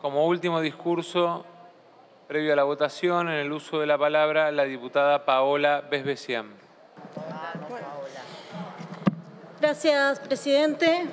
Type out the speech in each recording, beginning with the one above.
Como último discurso, previo a la votación, en el uso de la palabra, la diputada Paola Besbesian. Gracias, presidente.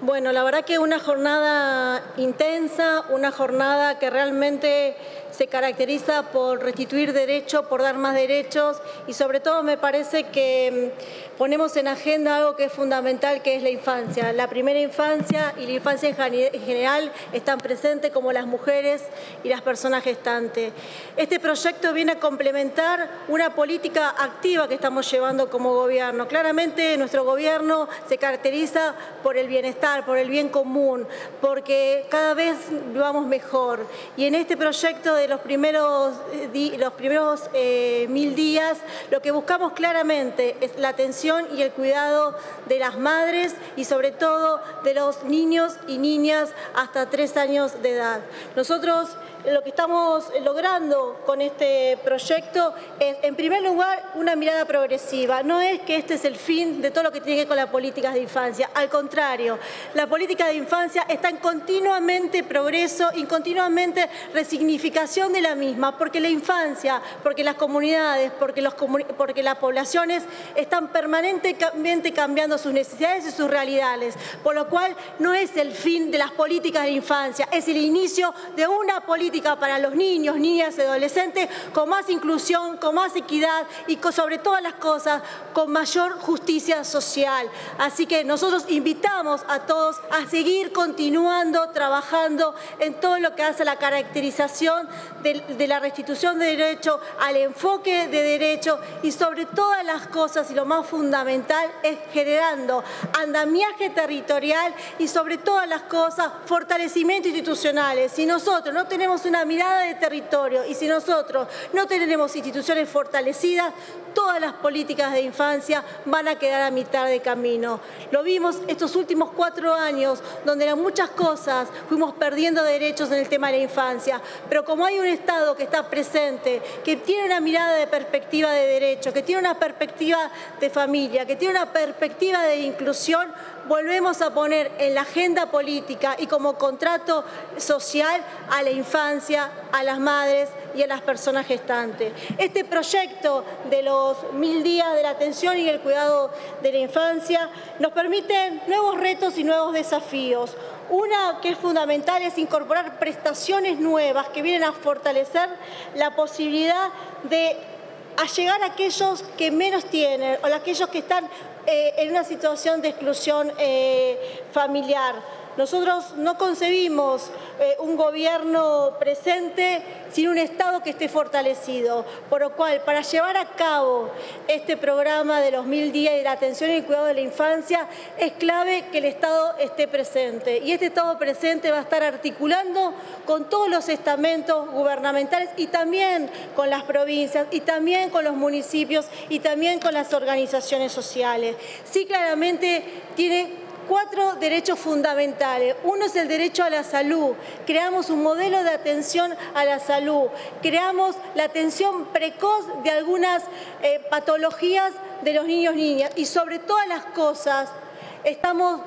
Bueno, la verdad que una jornada intensa, una jornada que realmente se caracteriza por restituir derechos, por dar más derechos y sobre todo me parece que mm, ponemos en agenda algo que es fundamental, que es la infancia. La primera infancia y la infancia en general están presentes como las mujeres y las personas gestantes. Este proyecto viene a complementar una política activa que estamos llevando como gobierno. Claramente nuestro gobierno se caracteriza por el bienestar, por el bien común, porque cada vez vamos mejor. Y en este proyecto de los primeros, eh, los primeros eh, mil días, lo que buscamos claramente es la atención y el cuidado de las madres y sobre todo de los niños y niñas hasta tres años de edad. Nosotros lo que estamos logrando con este proyecto es, en primer lugar, una mirada progresiva. No es que este es el fin de todo lo que tiene que ver con las políticas de infancia. Al contrario, la política de infancia está en continuamente progreso y continuamente resignificación de la misma, porque la infancia, porque las comunidades, porque, las poblaciones están permanentemente cambiando sus necesidades y sus realidades. Por lo cual, no es el fin de las políticas de infancia, es el inicio de una política para los niños, niñas y adolescentes con más inclusión, con más equidad y sobre todas las cosas con mayor justicia social. Así que nosotros invitamos a todos a seguir continuando trabajando en todo lo que hace la caracterización de, la restitución de derecho, al enfoque de derecho y sobre todas las cosas y lo más fundamental es generando andamiaje territorial y sobre todas las cosas fortalecimiento institucionales. Si nosotros no tenemos una mirada de territorio y si nosotros no tenemos instituciones fortalecidas, todas las políticas de infancia van a quedar a mitad de camino. Lo vimos estos últimos cuatro años, donde en muchas cosas fuimos perdiendo derechos en el tema de la infancia, pero como hay un Estado que está presente, que tiene una mirada de perspectiva de derecho, que tiene una perspectiva de familia, que tiene una perspectiva de inclusión, volvemos a poner en la agenda política y como contrato social a la infancia, a las madres y a las personas gestantes. Este proyecto de los mil días de la atención y el cuidado de la infancia nos permite nuevos retos y nuevos desafíos. Una que es fundamental es incorporar prestaciones nuevas que vienen a fortalecer la posibilidad de llegar a aquellos que menos tienen o aquellos que están eh, en una situación de exclusión eh, familiar. Nosotros no concebimos eh, un gobierno presente sin un Estado que esté fortalecido. Por lo cual, para llevar a cabo este programa de los mil días de la atención y el cuidado de la infancia, es clave que el Estado esté presente. Y este Estado presente va a estar articulando con todos los estamentos gubernamentales y también con las provincias y también con los municipios y también con las organizaciones sociales. Sí, claramente tiene cuatro derechos fundamentales. Uno es el derecho a la salud. Creamos un modelo de atención a la salud. Creamos la atención precoz de algunas eh, patologías de los niños y niñas. Y sobre todas las cosas, estamos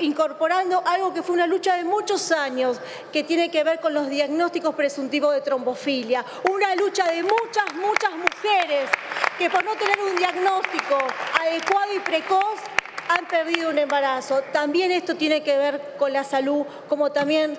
incorporando algo que fue una lucha de muchos años, que tiene que ver con los diagnósticos presuntivos de trombofilia. Una lucha de muchas, muchas mujeres que por no tener un diagnóstico adecuado y precoz han perdido un embarazo. También esto tiene que ver con la salud, como también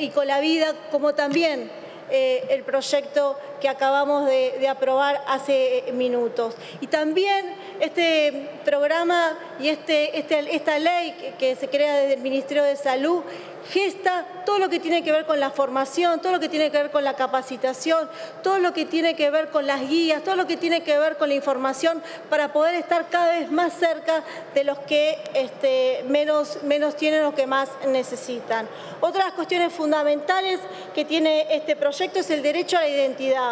y con la vida, como también eh, el proyecto que acabamos de, aprobar hace minutos. Y también este programa y este, este esta ley que se crea desde el Ministerio de Salud gesta todo lo que tiene que ver con la formación, todo lo que tiene que ver con la capacitación, todo lo que tiene que ver con las guías, todo lo que tiene que ver con la información para poder estar cada vez más cerca de los que este, menos, menos tienen o que más necesitan. Otras cuestiones fundamentales que tiene este proyecto es el derecho a la identidad.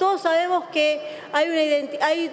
Todos sabemos que hay una, hay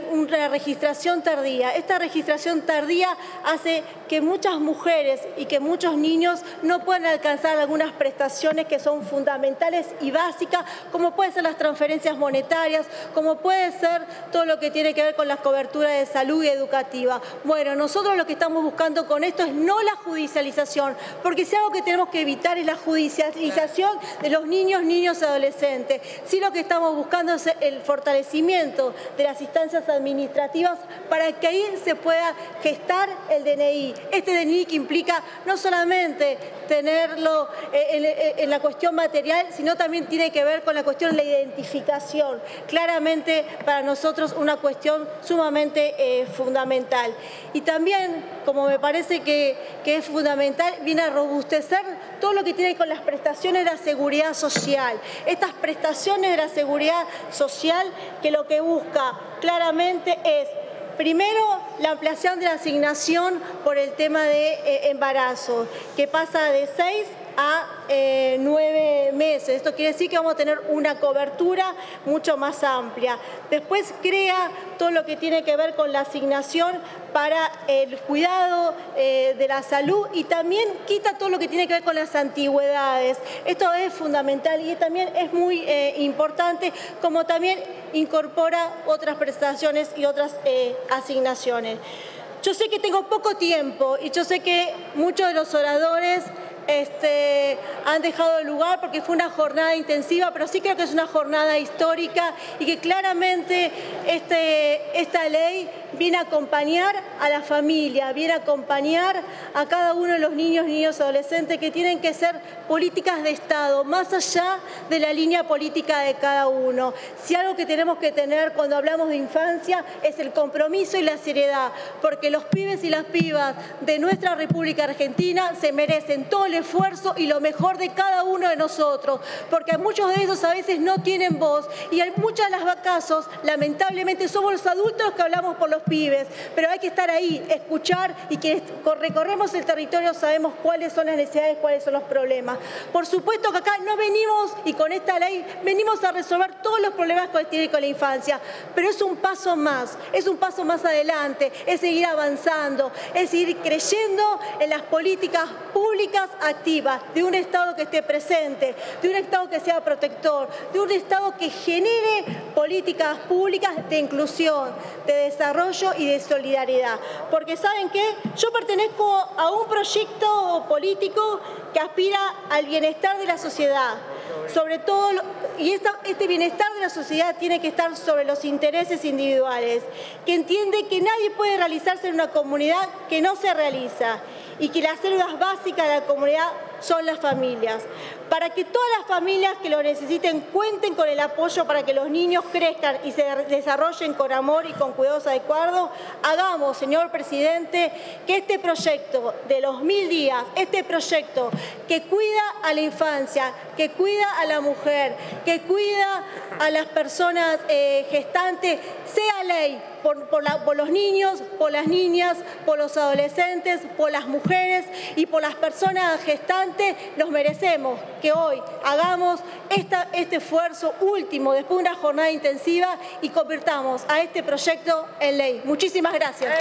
registración tardía. Esta registración tardía hace que muchas mujeres y que muchos niños no puedan alcanzar algunas prestaciones que son fundamentales y básicas, como pueden ser las transferencias monetarias, como puede ser todo lo que tiene que ver con las coberturas de salud y educativa. Bueno, nosotros lo que estamos buscando con esto es no la judicialización, porque si algo que tenemos que evitar es la judicialización de los niños, niños y adolescentes. Sí lo que estamos buscando es el fortalecimiento de las instancias administrativas para que ahí se pueda gestar el DNI. Este DNI que implica no solamente tenerlo eh, en, la cuestión material, sino también tiene que ver con la cuestión de la identificación. Claramente para nosotros una cuestión sumamente eh, fundamental. Y también, como me parece que, que es fundamental, viene a robustecer todo lo que tiene con las prestaciones de la seguridad social. Estas prestaciones de la seguridad social que lo que busca claramente es Primero, la ampliación de la asignación por el tema de eh, embarazo, que pasa de seis a eh, nueve meses. Esto quiere decir que vamos a tener una cobertura mucho más amplia. Después crea todo lo que tiene que ver con la asignación para el cuidado eh, de la salud y también quita todo lo que tiene que ver con las antigüedades. Esto es fundamental y también es muy eh, importante, como también incorpora otras prestaciones y otras asignaciones. Yo sé que tengo poco tiempo y yo sé que muchos de los oradores este, han dejado el lugar porque fue una jornada intensiva, pero sí creo que es una jornada histórica y que claramente este, esta ley viene a acompañar a la familia, viene a acompañar a cada uno de los niños, niños, adolescentes que tienen que ser políticas de Estado, más allá de la línea política de cada uno. Si algo que tenemos que tener cuando hablamos de infancia es el compromiso y la seriedad, porque los pibes y las pibas de nuestra República Argentina se merecen todo el esfuerzo y lo mejor de cada uno de nosotros, porque muchos de ellos a veces no tienen voz y en muchos de los casos, lamentablemente, somos los adultos que hablamos por los pibes, pero hay que estar ahí, escuchar y que recorremos el territorio sabemos cuáles son las necesidades, cuáles son los problemas. Por supuesto que acá no venimos y con esta ley venimos a resolver todos los problemas que tiene con la infancia, pero es un paso más, es un paso más adelante, es seguir avanzando, es seguir creyendo en las políticas públicas activas de un Estado que esté presente, de un Estado que sea protector, de un Estado que genere políticas públicas de inclusión, de desarrollo y de solidaridad. Porque ¿saben qué? Yo pertenezco a un proyecto político que aspira al bienestar de la sociedad. Sobre todo, y este bienestar de la sociedad tiene que estar sobre los intereses individuales, que entiende que nadie puede realizarse en una comunidad que no se realiza y que las células básicas de la comunidad son las familias. Para que todas las familias que lo necesiten cuenten con el apoyo para que los niños crezcan y se desarrollen con amor y con cuidados adecuados, hagamos, señor presidente, que este proyecto de los mil días, este proyecto que cuida a la infancia, que cuida a la mujer, que cuida a las personas eh, gestantes, sea ley por, los niños, por las niñas, por los adolescentes, por las mujeres y por las personas gestantes, nos merecemos que hoy hagamos este esfuerzo último después de una jornada intensiva y convirtamos a este proyecto en ley. Muchísimas gracias.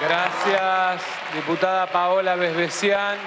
Gracias, diputada Paola Besbesián.